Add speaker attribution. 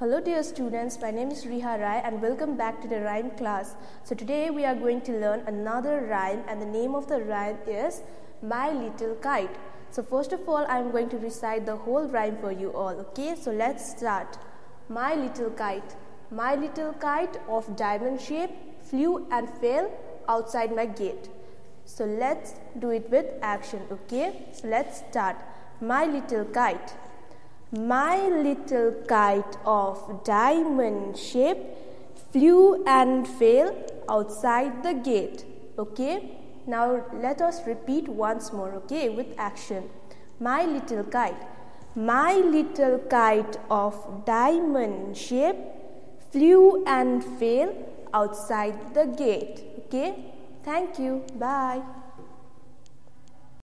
Speaker 1: Hello dear students, my name is Riha Rai and welcome back to the rhyme class. So today we are going to learn another rhyme and the name of the rhyme is My Little Kite. So first of all I am going to recite the whole rhyme for you all. Okay, so let's start. My little kite, my little kite of diamond shape flew and fell outside my gate. So let's do it with action. Okay, so let's start. My little kite. My little kite of diamond shape flew and fell outside the gate. Okay, now let us repeat once more, okay, with action. My little kite. My little kite of diamond shape flew and fell outside the gate. Okay, thank you. Bye.